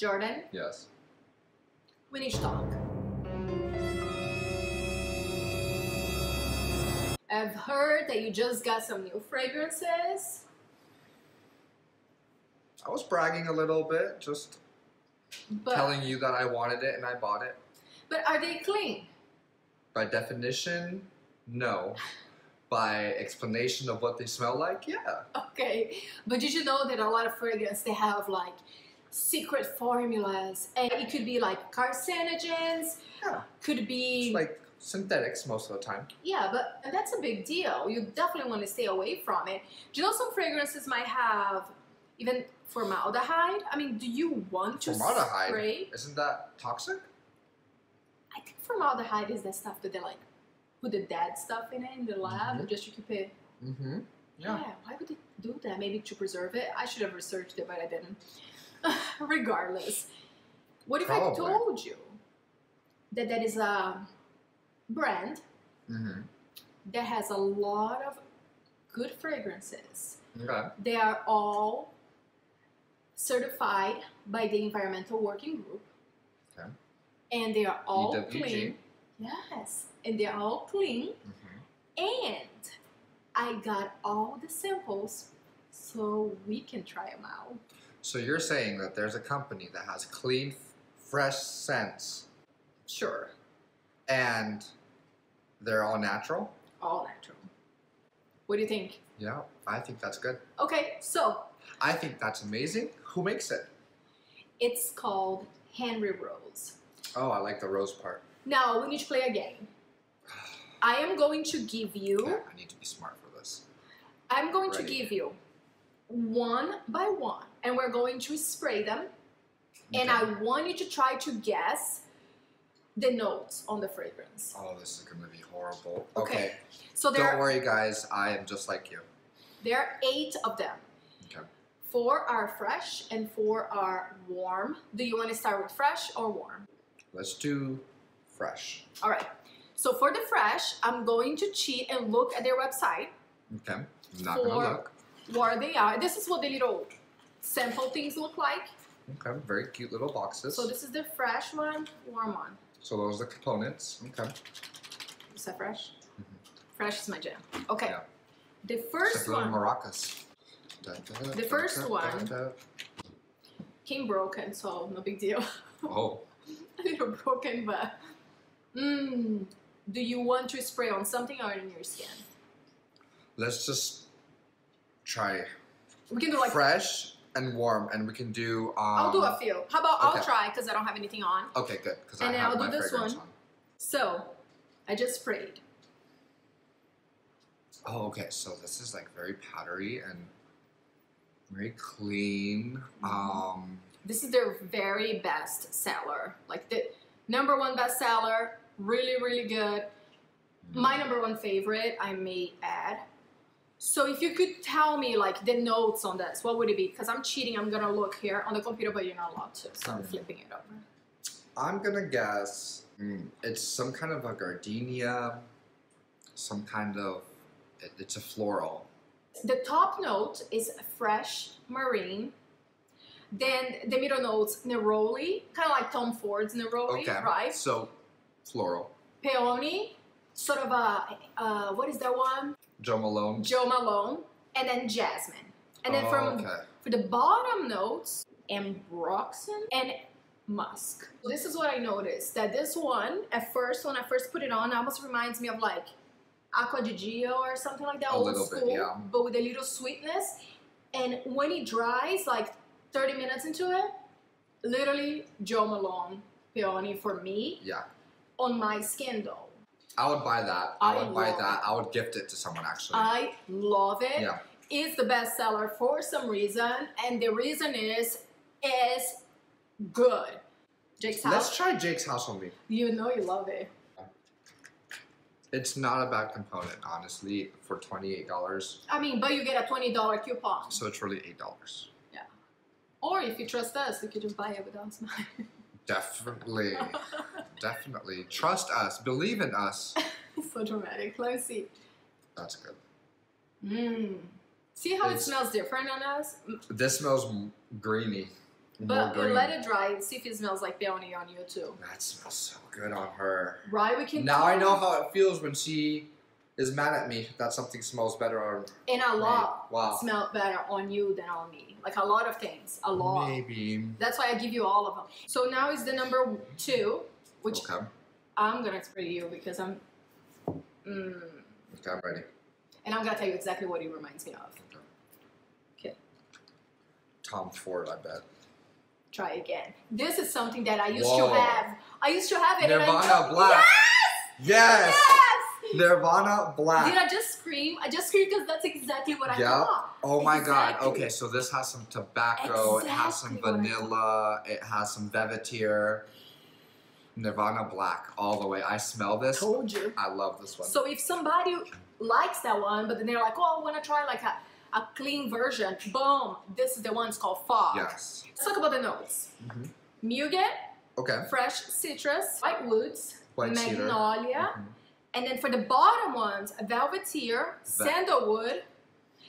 Jordan, Yes. we need to talk. I've heard that you just got some new fragrances. I was bragging a little bit, just But telling you that I wanted it and I bought it. but are they clean? By definition, no. By explanation of what they smell like, yeah. Okay. But did you know that a lot of fragrance they have like secret formulas and it could be like carcinogens, Yeah. could be It's like synthetics most of the time. Yeah, but and that's a big deal. You definitely want to stay away from it. Do you know some fragrances might have even formaldehyde? I mean, do you want to Formaldehyde? spray? Isn't that toxic? I think formaldehyde is the stuff that they like put the dead stuff in it in the lab Mhm. just to keep it. Mm-hmm. Yeah. why would they do that? Maybe to preserve it. I should have researched it, but I didn't. Regardless, what if Probably. I told you that that is a brand Mm-hmm. that has a lot of good fragrances? Okay. They are all certified by the Environmental Working Group. Okay. And they are all EWG. clean. Yes. And they're all clean. Mm-hmm. And I got all the samples so we can try them out. So you're saying that there's a company that has clean, fresh scents Sure. and they're all natural? All natural. What do you think? Yeah, I think that's good. Okay, so I think that's amazing. Who makes it? it's called Henry Rose. Oh, I like the rose part. Now we need to play a game. I am going to give you Yeah, I need to be smart for this. I'm going to give you one by one, and we're going to spray them. And I want you to try to guess the notes on the fragrance. Oh, this is gonna be horrible. Okay. Okay. So there, Don't worry, guys. I am just like you. there are eight of them. Okay. Four are fresh and four are warm. Do you want to start with fresh or warm? Let's do fresh. All right. So for the fresh, I'm going to cheat and look at their website Okay. I'm not For- gonna look. Where they are. This is what the little sample things look like. Okay. Very cute little boxes. So this is the fresh one, warm one. So those are the components. Okay. Is that fresh? Mm-hmm. Fresh is my jam. Okay. Yeah. The first one maracas. Da, da, da, The first one. came broken, so no big deal. Oh, A little broken, but. Mmm. Do you want to spray on something or in your skin? let's just try We can do like. fresh and warm, and we can do. Um, I'll do a few. How about I'll try because I don't have anything on. Okay, good. Because I And then have I'll do this one. on. So, I just sprayed. Oh, okay. So this is like very powdery and very clean. Mm-hmm. Um, This is their very best seller. Like the number one best seller. Really, really good. My number one favorite, I may add. So if you could tell me like the notes on this, what would it be? Because I'm cheating, I'm gonna look here on the computer, but you're not allowed to. So I'm Mm. flipping it over. I'm gonna guess mm, it's some kind of a gardenia, some kind of. It, it's a floral. The top note is fresh marine. Then the middle notes neroli, kind of like Tom Ford's neroli, Okay. right? So, floral. Peony, sort of a uh, what is that one? Jo Malone. Jo Malone, and then jasmine. And then oh, from okay. For the bottom notes, ambroxan and musk. This is what I noticed, that this one, at first, when I first put it on, almost reminds me of like Acqua di Gio or something like that, A old little bit, school, yeah. but with a little sweetness. And when it dries, like 30 minutes into it, literally Jo Malone peony for me Yeah. on my skin though. I would buy that. I, I would buy that. I would gift it to someone actually. I love it. yeah. is the bestseller for some reason, and the reason is is good. Jake's house. Let's try Jake's house on me. You know you love it. It's not a bad component, honestly, for twenty-eight dollars. I mean, but you get a twenty dollar coupon. So it's really eight dollars. Yeah. Or if you trust us, you could just buy it with us. Definitely, definitely. Trust us. Believe in us. so dramatic. Let's see. That's good. Mmm. See how it smells different on us? This smells greeny. But let it dry and see if it smells like peony on you too. That smells so good on her. Right? We can Now I know how it feels when she is mad at me that something smells better on And a lot Wow. smell better on you than on me. Like a lot of things. A lot. Maybe. That's why I give you all of them. So now is the number two, which Okay. I'm gonna spray you because I'm. Mm, Okay, I'm ready. and I'm gonna tell you exactly what it reminds me of. Okay. Tom Ford, I bet. Try again. This is something that I used Whoa. to have. I used to have it. Nirvana Black. Yes! Yes! Nirvana Black. Did I just scream? I just screamed because that's exactly what I Yep. thought. Oh my god. Okay, so this has some tobacco, Exactly it has some Exactly what I vanilla, it has some Velvetier. Nirvana Black all the way. I smell this. Told you. I love this one. So if somebody likes that one, but then they're like, oh, I want to try like a, a clean version, boom, this is the one. It's called Fog. yes. Let's talk about the notes. Mhm. Muguet, Okay. fresh citrus, white woods, White cedar. magnolia, Mhm. And then for the bottom ones, velvetier, sandalwood.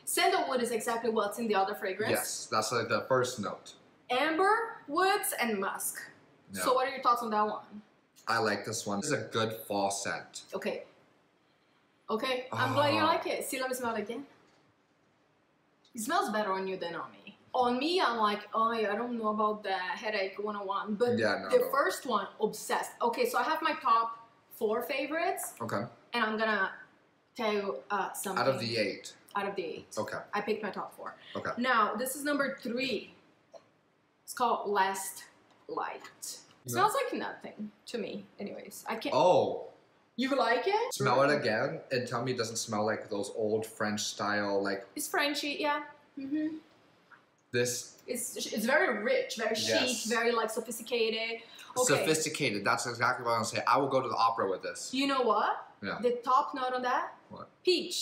Sandalwood is exactly what's in the other fragrance. Yes, that's like the first note. Amber, woods, and musk. Yeah. So what are your thoughts on that one? I like this one. This is a good fall scent. Okay. Okay, I'm glad you Ah. like it. See, let me smell it again. It smells better on you than on me. On me, I'm like, oh, yeah, I don't know about the headache 101. But Yeah, no, the no. first one, obsessed. Okay, so I have my top four favorites, Okay. and I'm gonna tell you uh, something. Out of the eight. Out of the eight. Okay. I picked my top four. Okay. Now, this is number three. It's called Last Light. No. smells like nothing to me, anyways. I can't. Oh, You like it? smell it again and tell me it doesn't smell like those old French style like It's Frenchy, yeah. hmm this It's it's very rich, very Yes. chic, very like sophisticated. Okay. sophisticated. That's exactly what I'm gonna say. I will go to the opera with this. You know what? Yeah. The top note on that? What? Peach,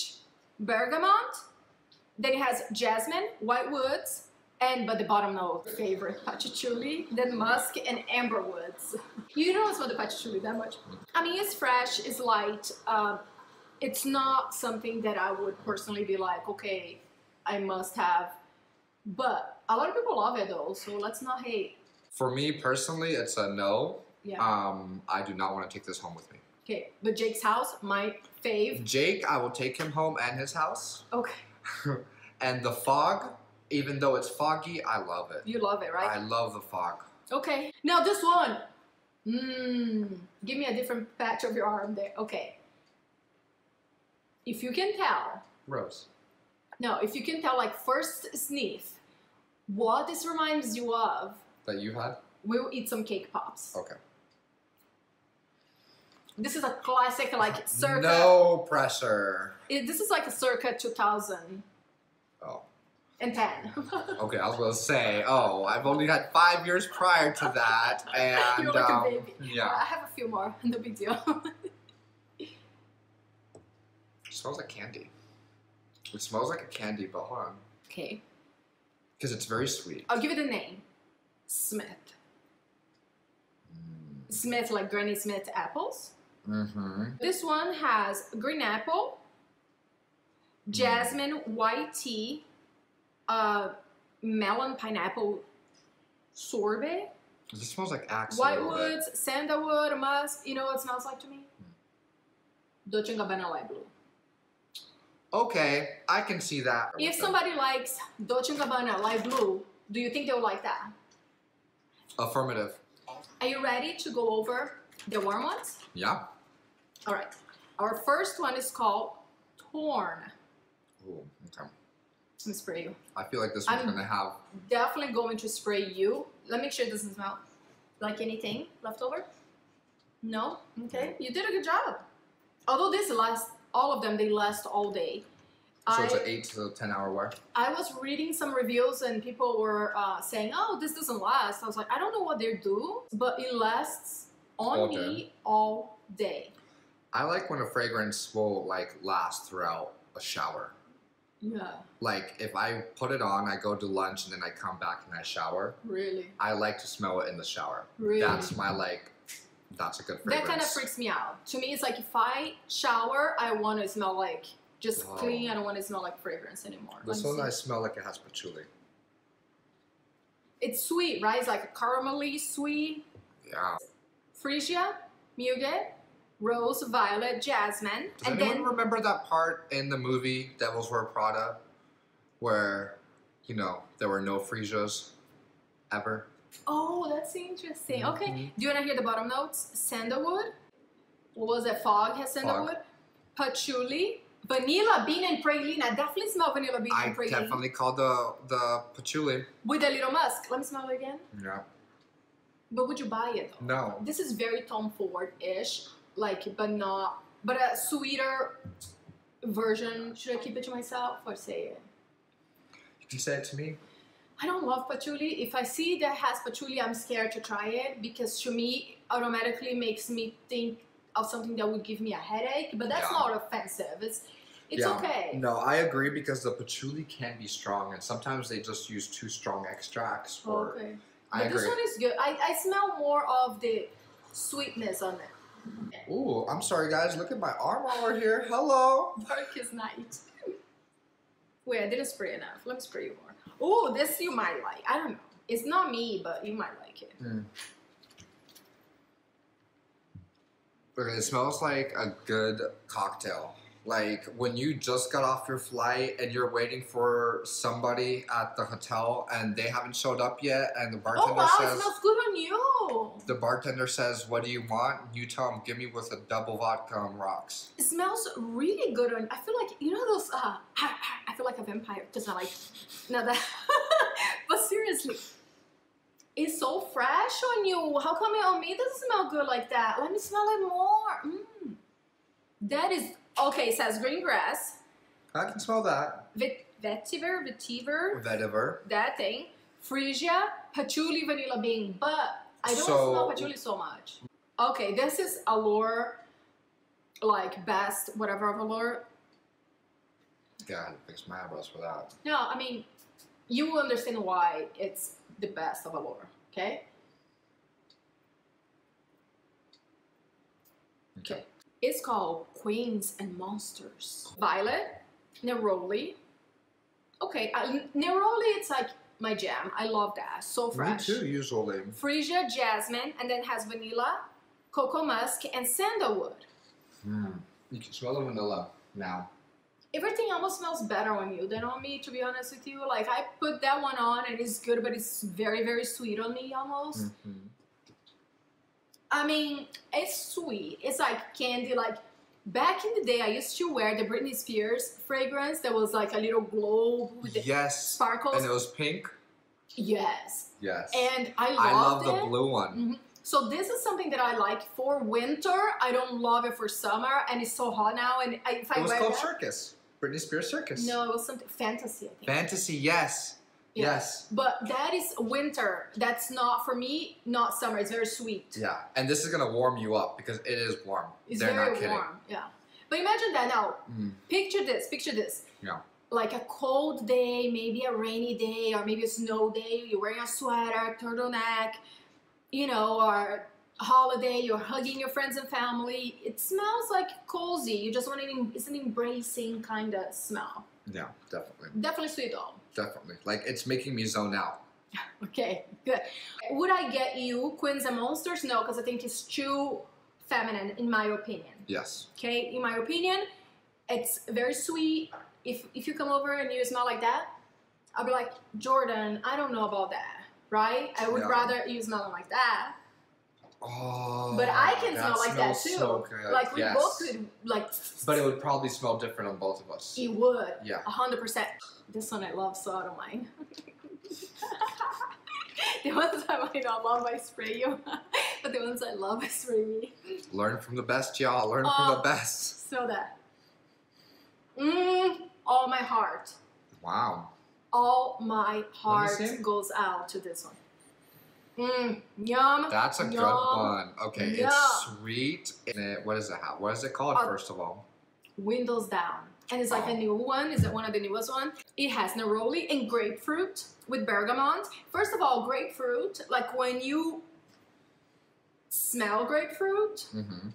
bergamot. Then it has jasmine, white woods, and but the bottom note favorite patchouli, then musk and amber woods. You don't smell the patchouli that much. I mean, it's fresh, it's light. Um, it's not something that I would personally be like, okay, I must have. But a lot of people love it though, so let's not hate. For me personally, it's a no. Yeah. Um, I do not want to take this home with me. Okay, but Jake's house, my fave. Jake, I will take him home and his house. Okay, and the fog, even though it's foggy, I love it. you love it, right? I love the fog. Okay, now this one. Mmm, give me a different patch of your arm there. Okay. If you can tell, Rose. no, if you can tell, like first sniff, what this reminds you of, That you had? we'll eat some cake pops. Okay. This is a classic, like circa. No pressure. It, this is like a circa 2000. Oh. And 10. Okay, I was gonna say, oh, I've only had five years prior to that, and You're like a um, baby. yeah, I have a few more. No big deal. smells like candy. It smells like a candy, but hold on, okay, because it's very sweet. I'll give it a name. Smyth. Smyth, like Granny Smith apples. Mm-hmm. This one has green apple, jasmine, white tea, uh, melon, pineapple, sorbet, This smells like Axe a white little woods, sandalwood, musk. You know what it smells like to me? Dolce & Gabbana light blue. Okay, I can see that. If somebody likes Dolce & Gabbana light blue, do you think they'll like that? Affirmative. Are you ready to go over the warm ones? Yeah. All right. Our first one is called Torn. Ooh, okay. Let me spray you. I feel like this one's I'm- gonna have. Definitely going to spray you. Let me make sure it doesn't smell like anything left over. No? Okay. You did a good job. Although this lasts, all of them, they last all day. So I, it's an eight to ten hour wear. I was reading some reviews and people were uh, saying, oh, this doesn't last. I was like, I don't know what they do, but it lasts on All me all day. I like when a fragrance will like last throughout a shower. Yeah, Like if I put it on, I go to lunch and then I come back and I shower. really. I like to smell it in the shower. Really? That's my like. That's a good fragrance. That kind of freaks me out. To me, it's like if I shower, I want to smell like just Oh. clean. I don't want to smell like fragrance anymore. This one I smell like it has patchouli. It's sweet, right? It's like a caramelly sweet. Yeah. Freesia, Muguet, Rose, Violet, Jasmine, Does and anyone then remember that part in the movie Devil Wears Prada where, you know, there were no freesias ever? Oh, that's interesting. Okay, Mhm. do you want to hear the bottom notes? Sandalwood. What was it? Fog has sandalwood. Patchouli, vanilla bean and praline. I definitely smell vanilla bean I and praline I definitely called the the patchouli. with a little musk. Let me smell it again. Yeah. But would you buy it though? No. This is very Tom Ford-ish, like, but not, but a sweeter version. Should I keep it to myself or say it? You can say it to me. I don't love patchouli. If I see that has patchouli, I'm scared to try it because to me, automatically makes me think of something that would give me a headache. But that's Yeah. not offensive. It's it's Yeah. okay. No, I agree because the patchouli can be strong, and sometimes they just use too strong extracts for. okay. I but agree. this one is good. I, I smell more of the sweetness on it. Ooh, I'm sorry, guys. Look at my arm while we're here. Hello. Dark is night. Wait, I didn't spray enough. Let me spray you. Oh, this you might like. I don't know. It's not me, but you might like it. Hmm. Okay, it smells like a good cocktail. Like when you just got off your flight and you're waiting for somebody at the hotel and they haven't showed up yet, and the bartender Oh wow, it says, smells good on you. The bartender says, "What do you want?" and You tell him, "Give me with a double vodka on rocks." It smells really good on. I feel like you know those. Uh, I feel like a vampire because I like. No, that. but seriously, it's so fresh on you. How come it on me doesn't smell good like that? Let me smell it more. Mm. That is okay. It says green grass, I can smell that. vit, vetiver, vetiver, Vetiver. that thing, freesia, patchouli, vanilla bean. But I don't So- smell patchouli so much. Okay, this is Allure, like best whatever of Allure. God, fix my eyebrows for that. No, I mean, you will understand why it's the best of Allure, okay? Okay. It's called Queens and Monsters. Violet, Neroli. Okay, I, Neroli, it's like my jam. I love that. So fresh. Me too, usually. Freesia, jasmine, and then has vanilla, cocoa musk, and sandalwood. Mm. You can smell the vanilla now. Everything almost smells better on you than on me, to be honest with you. Like I put that one on and it's good, but it's very, very sweet on me almost. Mhm. I mean, it's sweet. It's like candy. Like back in the day, I used to wear the Britney Spears fragrance that was like a little globe with Yes. sparkles. And it was pink. yes, Yes. and I I love loved the it. blue one. Mhm. So this is something that I like for winter. I don't love it for summer, and it's so hot now. And I, if I It was wear called that, Circus. Britney Spears Circus. no, it was something fantasy. I think. Fantasy, yes. Yeah. Yes. But that is winter. That's not for me. Not summer. It's very sweet. Yeah. And this is gonna warm you up because it is warm. It's They're very not kidding. warm. Yeah. But imagine that now. Mm. Picture this. Picture this. Yeah. Like a cold day, maybe a rainy day, or maybe a snow day. You're wearing a sweater, turtleneck, you know, or holiday. You're hugging your friends and family. It smells like cozy. You just want an. It's an embracing kind of smell. Yeah, definitely. Definitely sweet though. Definitely. Like it's making me zone out. Okay, good. Would I get you Queens and Monsters? No, because I think it's too feminine, in my opinion. Yes. Okay, in my opinion, it's very sweet. If if you come over and you smell like that, I'll be like, Jordan, I don't know about that, right? I would Yeah. rather you smell like that. Oh. But I can smell like that too. So. Like we yes. both could like. But it would probably smell different on both of us. It would. Yeah. A hundred percent. This one I love, so I don't mind. the ones I might not love, I spray you. but the ones I love, I spray me. Learn from the best, y'all. Learn from Oh. the best. So that. Mmm, all my heart. Wow. All my heart goes out to this one. Mmm, yum. That's a good Yum. one. Okay, Yum. it's sweet. And it, what is it? What is it called? Uh, first of all, Windows down. And it's like a Oh. new one. Is it one of the newest one? It has neroli and grapefruit with bergamot. First of all, grapefruit, like when you smell grapefruit, hmm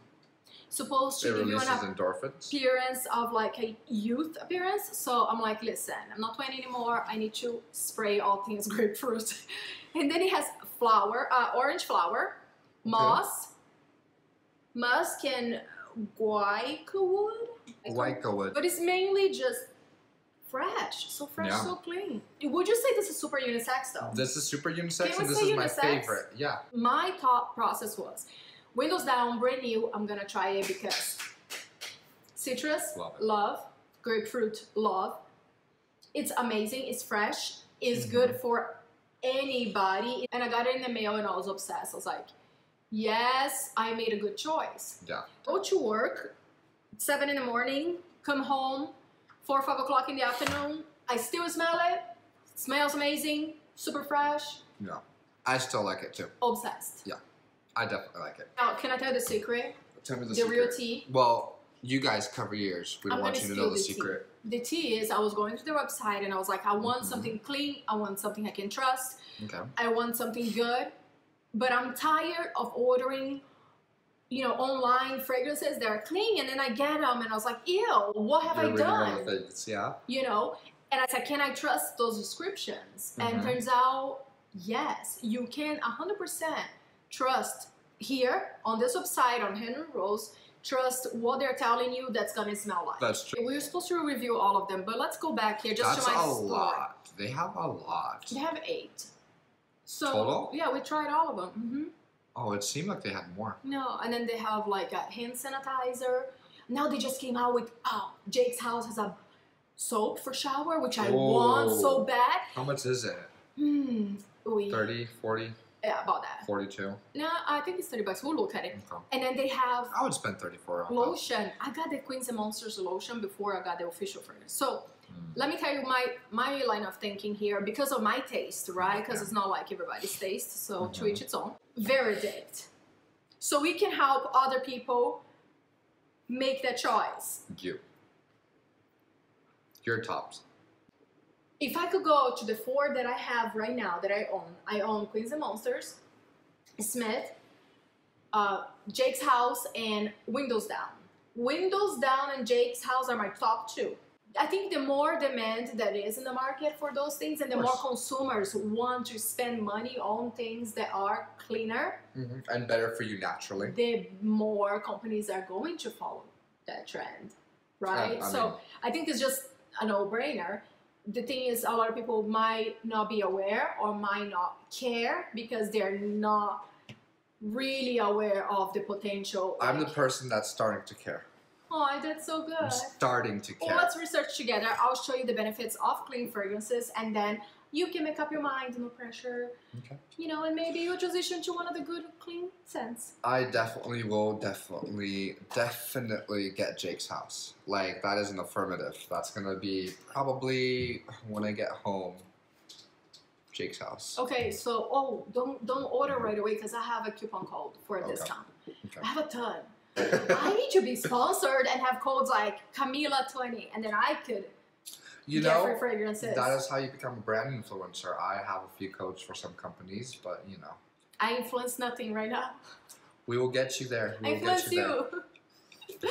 supposed It to give you an endorphins. appearance of like a youth appearance. So I'm like, listen, I'm not 20 anymore. I need to spray all things grapefruit. and then it has flower, uh, orange flower, moss, musk, and guaiac wood. Guaiac wood. But it's mainly just fresh. So fresh, Yeah. so clean. Would you say this is super unisex though? This is super unisex, and this is my favorite. Yeah. my thought process was windows down brand new i'm gonna try it because citrus Love love. Grapefruit love. It's amazing it's fresh it's Mhm. good for anybody. And i got it in the mail and i was obsessed. I was like yes i made a good choice. Yeah. go to work seven in the morning come home four or five o'clock in the afternoon. I still smell it. Smells amazing super fresh. Yeah. I still like it too. obsessed I definitely like it. now can i tell the secret Tell me the, the secret. real tea. Well, you guys cover yours. We don't want you to know the the tea. secret. The tea is I was going to the website and I was like, I want Mhm. something clean. I want something I can trust. Okay. I want something good. But I'm tired of ordering, you know, online fragrances that are clean and then I get them and I was like, ew, what have You're I done? things, yeah. You know? And I said, can I trust those descriptions? And Mhm. turns out, yes, you can 100% trust here on this website on Henry Rose. Trust what they're telling you that's gonna smell like. That's true. We were supposed to review all of them, but let's go back here just That's to my a story. lot. They have a lot. They have eight. So Total? yeah, we tried all of them. hmm Oh, it seemed like they had more. No, and then they have like a hand sanitizer. Now they just came out with oh, Jake's house has a soap for shower, which I want so bad. How much is it? Hmm. We 30, 40, yeah, about that. 42? No, I think it's thirty bucks. We'll look at it. Okay. And then they have I would spend 34 on that. lotion. I got the Queens and Monsters lotion before I got the official fragrance. So Mm. let me tell you my my line of thinking here because of my taste, right? Because it's not like everybody's taste, so to Mhm. each its own. Verdict. So we can help other people make that choice. You. Your tops. If I could go to the four that I have right now that I own, I own Queens and Monsters, Smyth, uh, Jake's House, and Windows Down. Windows Down and Jake's House are my top two. I think the more demand that is in the market for those things, and the more consumers want to spend money on things that are cleaner, hmm And better for you naturally. the more companies are going to follow that trend, right? I so mean- I think it's just a no-brainer. The thing is, a lot of people might not be aware or might not care because they're not really aware of the potential. I'm the person that's starting to care. oh, that's so good. I'm starting to Well, care. let's research together. I'll show you the benefits of clean fragrances, and then you can make up your mind. No pressure. Okay. You know, and maybe you'll transition to one of the good clean scents. I definitely will definitely definitely get Jake's house. Like that is an affirmative. That's gonna be probably when I get home. Jake's house. Okay, so oh, don't don't order right away because I have a coupon code for a Okay. discount. Okay. I have a ton. I need to be sponsored and have codes like Camila twenty, and then I could you know, free fragrances. that is how you become a brand influencer. I have a few codes for some companies, but you know, I influence nothing right now. we will get you there. We I will get influence you there. you.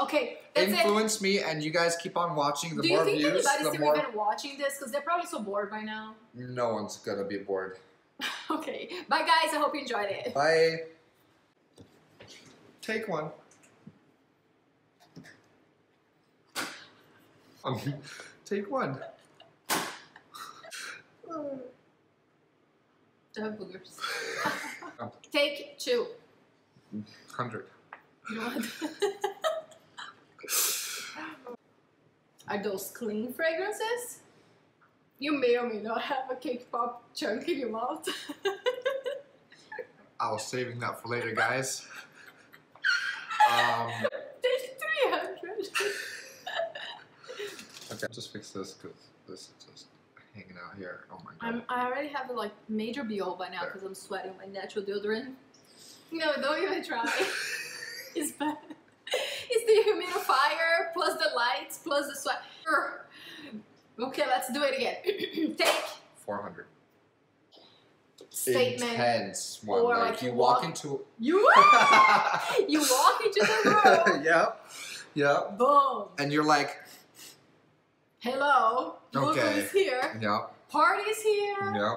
okay, that's it. Influence me, and you guys keep on watching. The more. Do you more think views, anybody's the more. even watching this? Because they're probably so bored by now. No one's gonna be bored. Okay, bye guys. I hope you enjoyed it. Bye. Take one. Um, take one. I have boogers. Take two. Hundred. You know what? Are those clean fragrances? You may or may not have a cake pop chunk in your mouth. I was saving that for later, guys. Um, There's 300. Just fix this because this is just hanging out here. Oh my god. I'm, I already have like major BO by now because I'm sweating my natural deodorant. No, don't even try. it's bad. It's the humidifier plus the lights plus the sweat. Okay, let's do it again. Take 400. statement. intense one. Or, like, like, you you walk walk- into. You you walk into the room. yep. Yep. Boom. And you're like, Hello. Look Okay. who's here. yep. Party's here. Yep.